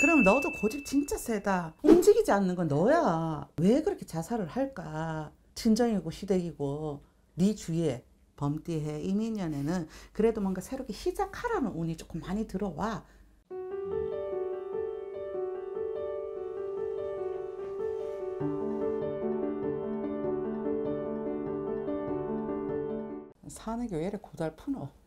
그럼 너도 고집 진짜 세다. 움직이지 않는 건 너야. 왜 그렇게 자살을 할까? 친정이고 시댁이고 네 주위에 범띠해 이민년에는 그래도 뭔가 새롭게 시작하라는 운이 조금 많이 들어와. 사는 이렇게 고달프노? 어?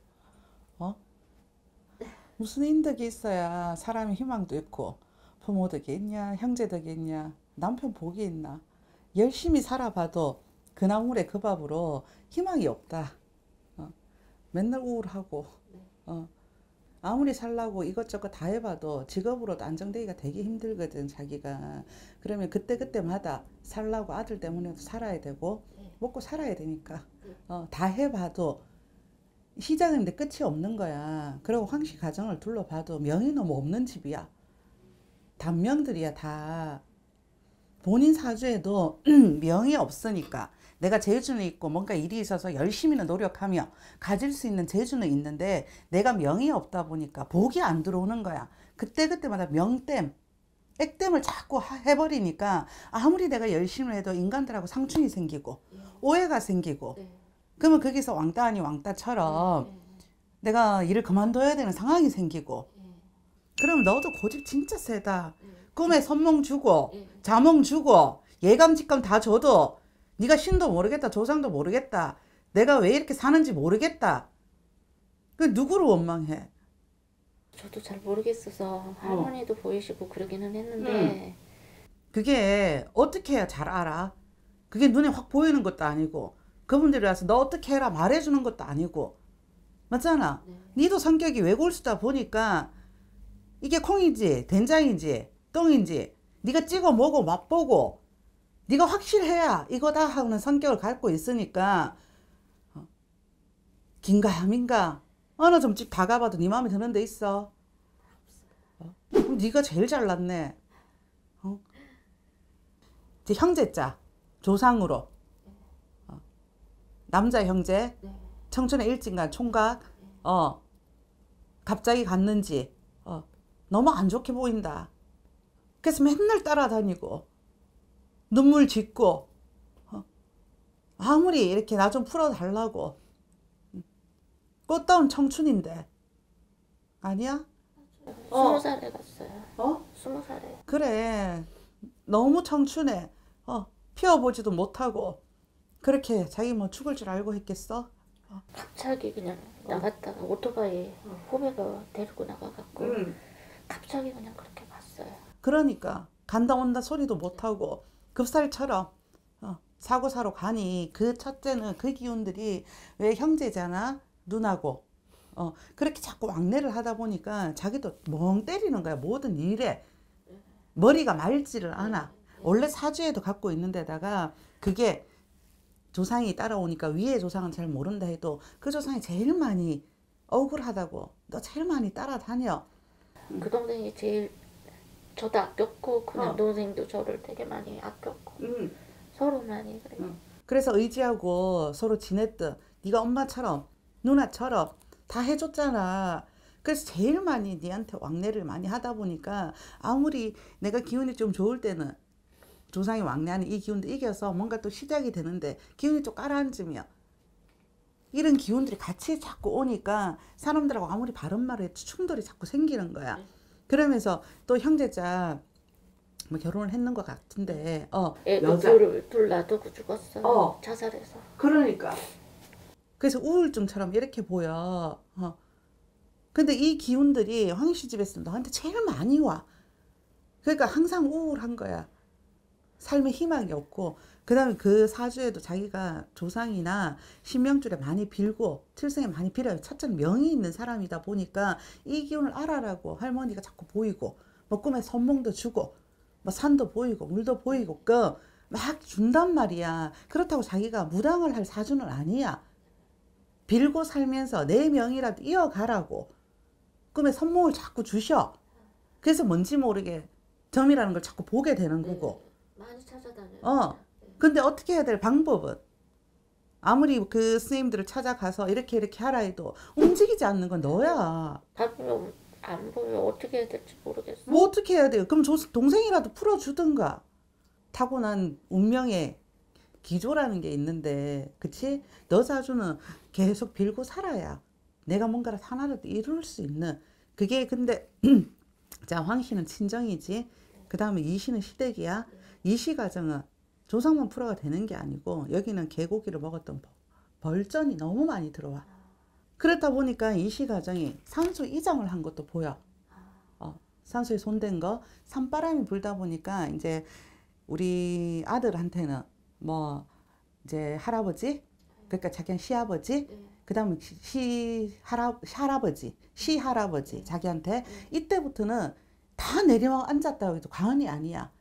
무슨 인덕이 있어야 사람이 희망도 있고 부모 덕이 있냐 형제 덕이 있냐 남편 복이 있나 열심히 살아봐도 그 나물에 그 밥으로 희망이 없다 어. 맨날 우울하고 어. 아무리 살라고 이것저것 다 해봐도 직업으로도 안정되기가 되게 힘들거든 자기가 그러면 그때그때마다 살라고 아들 때문에도 살아야 되고 먹고 살아야 되니까 어, 다 해봐도 시작인데 끝이 없는 거야. 그리고 황씨 가정을 둘러봐도 명이 너무 없는 집이야. 단명들이야 다. 본인 사주에도 명이 없으니까 내가 재주는 있고 뭔가 일이 있어서 열심히는 노력하며 가질 수 있는 재주는 있는데 내가 명이 없다 보니까 복이 안 들어오는 거야. 그때그때마다 명땜, 액땜을 자꾸 하- 해버리니까 아무리 내가 열심히 해도 인간들하고 상충이 생기고 오해가 생기고 네. 그러면 거기서 왕따 아니 왕따처럼 내가 일을 그만둬야 되는 상황이 생기고 그럼 너도 고집 진짜 세다. 꿈에 선몽 주고 자몽 주고 예감 직감 다 줘도 네가 신도 모르겠다 조상도 모르겠다 내가 왜 이렇게 사는지 모르겠다. 그 누구를 원망해? 저도 잘 모르겠어서 할머니도 보이시고 그러기는 했는데 음. 그게 어떻게 해야 잘 알아? 그게 눈에 확 보이는 것도 아니고 그분들이 와서 너 어떻게 해라 말해주는 것도 아니고 맞잖아. 니도 성격이 외골수다 보니까 이게 콩인지 된장인지 똥인지 네가 찍어 먹어 맛보고 네가 확실해야 이거다 하는 성격을 갖고 있으니까 어, 긴가민가 어느 점집 다 가봐도 네 마음에 드는 데 있어. 어? 그럼 네가 제일 잘났네. 어? 이제 형제자 조상으로 어. 남자 형제 네. 청춘의 일진간 총각 어 갑자기 갔는지 어 너무 안 좋게 보인다. 그래서 맨날 따라다니고 눈물 짓고 어, 아무리 이렇게 나 좀 풀어달라고 음. 꽃다운 청춘인데 아니야? 스무 살에 갔어요. 어? 스무 살에 그래 너무 청춘해 어 피워보지도 못하고 그렇게 자기 뭐 죽을 줄 알고 했겠어? 갑자기 그냥 나갔다가 오토바이 후배가 데리고 나가갖고 갑자기 그냥 그렇게 갔어요. 그러니까 간다 온다 소리도 못하고 급살처럼 어, 사고 사러 가니 그 첫째는 그 기운들이 왜 형제잖아 누나고 어, 그렇게 자꾸 왕래를 하다 보니까 자기도 멍 때리는 거야 모든 일에 머리가 맑지를 않아 원래 사주에도 갖고 있는 데다가 그게 조상이 따라오니까 위에 조상은 잘 모른다 해도 그 조상이 제일 많이 억울하다고 너 제일 많이 따라다녀 그 동생이 제일 저도 아꼈고 그 어. 남동생도 저를 되게 많이 아꼈고 서로 많이 그래요. 응. 그래서 의지하고 서로 지냈던 네가 엄마처럼 누나처럼 다 해줬잖아. 그래서 제일 많이 네한테 왕래를 많이 하다 보니까 아무리 내가 기운이 좀 좋을 때는 조상이 왕래하는 이 기운도 이겨서 뭔가 또 시작이 되는데 기운이 좀 가라앉으면 이런 기운들이 같이 자꾸 오니까 사람들하고 아무리 바른 말을 해도 충돌이 자꾸 생기는 거야. 그러면서 또 형제자 뭐 결혼을 했는 것 같은데 어 애도 둘, 둘 놔두고 죽었어요. 어. 자살해서. 그러니까. 그래서 우울증처럼 이렇게 보여. 어. 근데 이 기운들이 황씨 집에서 너한테 제일 많이 와. 그러니까 항상 우울한 거야. 삶에 희망이 없고, 그 다음에 그 사주에도 자기가 조상이나 신명줄에 많이 빌고, 칠성에 많이 빌어요. 첫째는 명이 있는 사람이다 보니까 이 기운을 알아라고 할머니가 자꾸 보이고, 뭐 꿈에 선몽도 주고, 뭐 산도 보이고, 물도 보이고, 그 막 준단 말이야. 그렇다고 자기가 무당을 할 사주는 아니야. 빌고 살면서 내 명이라도 이어가라고. 꿈에 선몽을 자꾸 주셔. 그래서 뭔지 모르게 점이라는 걸 자꾸 보게 되는 거고. 찾아다녀요. 어. 근데 어떻게 해야 될 방법은? 아무리 그 스님들을 찾아가서 이렇게 이렇게 하라 해도 움직이지 않는 건 너야. 밥을 안 보여. 어떻게 해야 될지 모르겠어. 뭐 어떻게 해야 돼요? 그럼 조, 동생이라도 풀어주든가. 타고난 운명의 기조라는 게 있는데, 그치? 너 자주는 계속 빌고 살아야 내가 뭔가를 하나를 이룰 수 있는. 그게 근데, 자, 황 씨는 친정이지. 그 다음에 이 씨는 시댁이야. 이씨 가정은 조상만 풀어가 되는 게 아니고, 여기는 개고기를 먹었던 벌- 벌전이 너무 많이 들어와. 그렇다 보니까 이씨 가정이 산소 이장을 한 것도 보여. 어, 산소에 손댄 거. 산바람이 불다 보니까 이제 우리 아들한테는 뭐 이제 할아버지, 그러니까 자기는 시아버지, 네. 그 다음에 시 할아, 할아버지, 시 할아버지 자기한테 이때부터는 다 내려와 앉았다고 해도 과언이 아니야.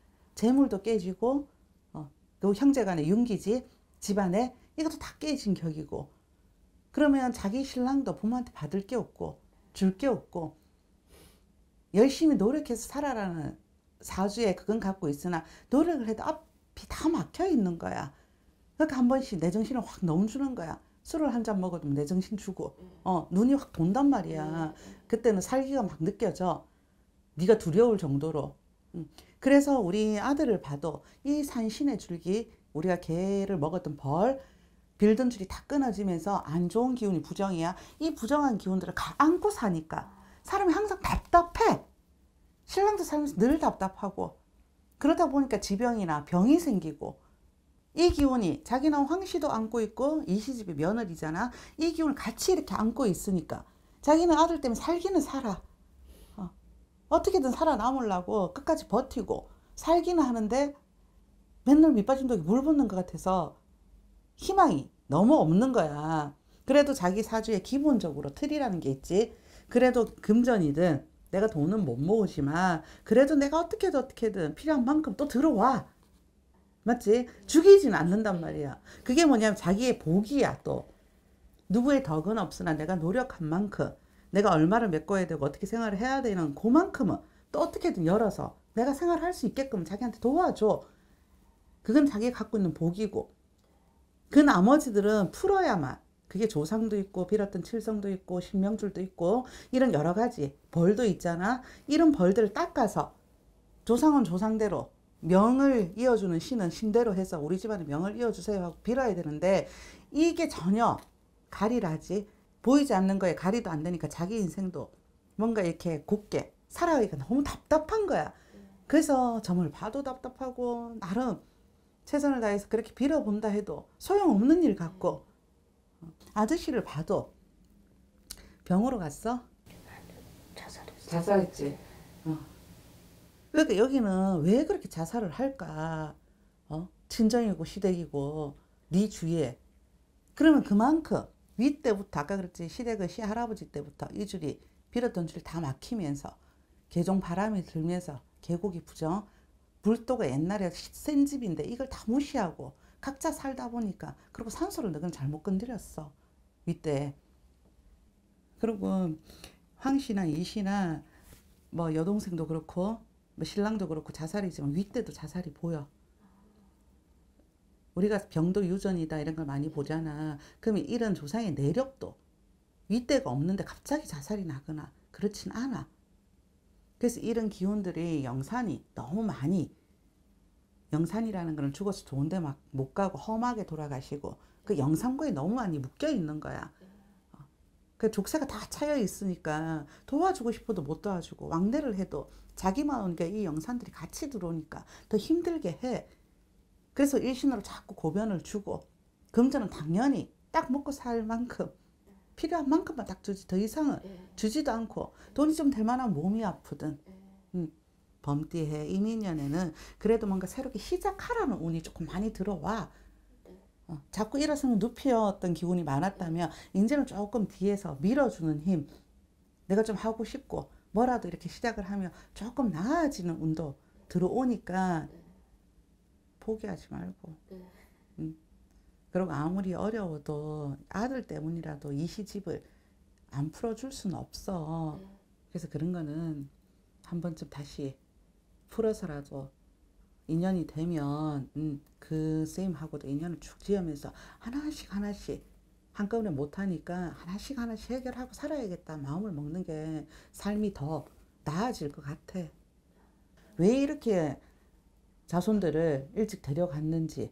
재물도 깨지고, 어, 그 형제간의 윤기지, 집안에 이것도 다 깨진 격이고. 그러면 자기 신랑도 부모한테 받을 게 없고, 줄 게 없고, 열심히 노력해서 살아라는 사주에 그건 갖고 있으나 노력을 해도 앞이 다 막혀 있는 거야. 그러니까 한 번씩 내 정신을 확 넘주는 거야. 술을 한 잔 먹어도 내 정신 주고, 어 눈이 확 돈단 말이야. 그때는 살기가 막 느껴져. 네가 두려울 정도로. 음. 그래서 우리 아들을 봐도 이 산신의 줄기, 우리가 개를 먹었던 벌, 빌던 줄이 다 끊어지면서 안 좋은 기운이 부정이야. 이 부정한 기운들을 가- 안고 사니까 사람이 항상 답답해. 신랑도 살면서 늘 답답하고 그러다 보니까 지병이나 병이 생기고 이 기운이 자기는 황씨도 안고 있고 이 시집이 며느리잖아. 이 기운을 같이 이렇게 안고 있으니까 자기는 아들 때문에 살기는 살아. 어. 어떻게든 살아남으려고 끝까지 버티고 살기는 하는데 맨날 밑빠진독에 물 붓는 것 같아서 희망이 너무 없는 거야. 그래도 자기 사주에 기본적으로 틀이라는 게 있지. 그래도 금전이든 내가 돈은 못 모으지만 그래도 내가 어떻게든 어떻게든 필요한 만큼 또 들어와. 맞지? 죽이진 않는단 말이야. 그게 뭐냐면 자기의 복이야 또. 누구의 덕은 없으나 내가 노력한 만큼 내가 얼마를 메꿔야 되고 어떻게 생활을 해야 되는 그만큼은 또 어떻게든 열어서 내가 생활할 수 있게끔 자기한테 도와줘. 그건 자기가 갖고 있는 복이고. 그 나머지들은 풀어야만. 그게 조상도 있고 빌었던 칠성도 있고 신명줄도 있고 이런 여러 가지 벌도 있잖아. 이런 벌들을 닦아서 조상은 조상대로 명을 이어주는 신은 신대로 해서 우리 집안에 명을 이어주세요 하고 빌어야 되는데 이게 전혀 가리라지 보이지 않는 거에 가리도 안 되니까 자기 인생도 뭔가 이렇게 곱게 살아가기가 너무 답답한 거야 그래서 점을 봐도 답답하고 나름 최선을 다해서 그렇게 빌어본다 해도 소용없는 일 같고 아저씨를 봐도 병으로 갔어? 자살했어. 자살했지. 어. 그러니까 여기는 왜 그렇게 자살을 할까? 어? 친정이고 시댁이고 네 주위에 그러면 그만큼 위 때부터 아까 그랬지 시댁의 시할아버지 때부터 이 줄이 빌었던 줄이 다 막히면서 개종 바람이 들면서 계곡이 부정 불도가 옛날에 센 집인데 이걸 다 무시하고 각자 살다 보니까 그리고 산소를 너는 잘못 건드렸어 윗대 그리고 황 씨나 이 씨나 뭐 여동생도 그렇고 뭐 신랑도 그렇고 자살이지만 윗대도 자살이 보여. 우리가 병도 유전이다 이런 걸 많이 보잖아. 그러면 이런 조상의 내력도 윗대가 없는데 갑자기 자살이 나거나 그렇진 않아. 그래서 이런 기운들이 영산이 너무 많이 영산이라는 거는 죽어서 좋은데 막 못 가고 험하게 돌아가시고 그 영산고에 너무 많이 묶여 있는 거야. 그 족쇄가 다 차여 있으니까 도와주고 싶어도 못 도와주고 왕래를 해도 자기만 오니까 이 영산들이 같이 들어오니까 더 힘들게 해. 그래서 일신으로 자꾸 고변을 주고 금전은 당연히 딱 먹고 살 만큼 필요한 만큼만 딱 주지 더 이상은 예. 주지도 않고 돈이 좀 될 만한 몸이 아프든 음, 범띠해 이민년에는 그래도 뭔가 새롭게 시작하라는 운이 조금 많이 들어와. 어, 자꾸 일어서면 눕히었던 기운이 많았다면 이제는 조금 뒤에서 밀어주는 힘 내가 좀 하고 싶고 뭐라도 이렇게 시작을 하면 조금 나아지는 운도 들어오니까 포기하지 말고 네. 음. 그리고 아무리 어려워도 아들 때문이라도 이 시집을 안 풀어줄 수는 없어 네. 그래서 그런 거는 한 번쯤 다시 풀어서라도 인연이 되면 음, 그 쌤하고도 인연을 쭉 지으면서 하나씩 하나씩 한꺼번에 못하니까 하나씩 하나씩 해결하고 살아야겠다 마음을 먹는 게 삶이 더 나아질 것 같아. 왜 이렇게 자손들을 일찍 데려갔는지,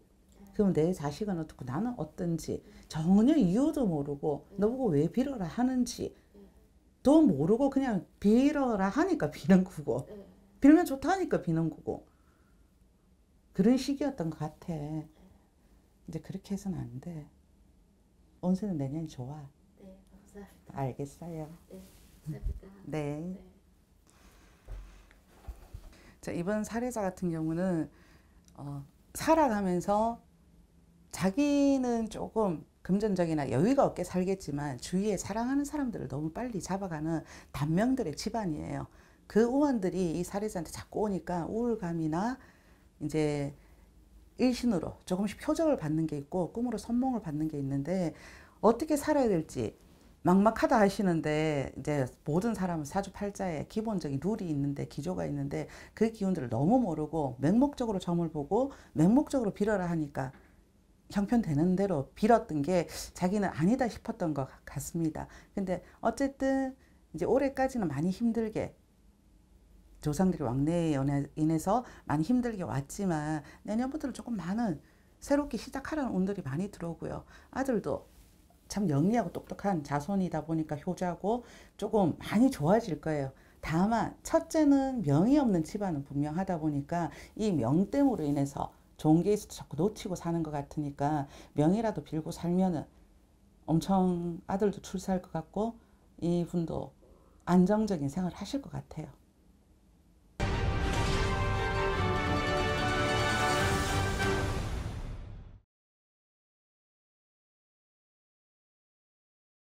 그럼 내 자식은 어떻고 나는 어떤지 전혀 이유도 모르고 너보고 왜 빌어라 하는지 도 모르고 그냥 빌어라 하니까 비는 거고 네. 빌면 좋다니까 비는 거고 그런 시기였던 것 같아. 이제 그렇게 해서는 안 돼. 온수는 내년이 좋아. 네, 감사합니다. 알겠어요. 감사합니다. 네. 네. 자, 이번 사례자 같은 경우는 어, 살아가면서 자기는 조금 금전적이나 여유가 없게 살겠지만 주위에 사랑하는 사람들을 너무 빨리 잡아가는 단명들의 집안이에요. 그 우원들이 이 사례자한테 자꾸 오니까 우울감이나 이제 일신으로 조금씩 표적을 받는 게 있고 꿈으로 선몽을 받는 게 있는데 어떻게 살아야 될지 막막하다 하시는데 이제 모든 사람은 사주팔자에 기본적인 룰이 있는데 기조가 있는데 그 기운들을 너무 모르고 맹목적으로 점을 보고 맹목적으로 빌어라 하니까 형편되는 대로 빌었던 게 자기는 아니다 싶었던 것 같습니다. 근데 어쨌든 이제 올해까지는 많이 힘들게 조상들이 왕래에 인해서 많이 힘들게 왔지만 내년부터는 조금 많은 새롭게 시작하라는 운들이 많이 들어오고요. 아들도 참 영리하고 똑똑한 자손이다 보니까 효자고 조금 많이 좋아질 거예요. 다만 첫째는 명이 없는 집안은 분명하다 보니까 이명 때문으로 인해서 좋은 게 있어도 자꾸 놓치고 사는 것 같으니까 명이라도 빌고 살면은 엄청 아들도 출세할 것 같고 이분도 안정적인 생활을 하실 것 같아요.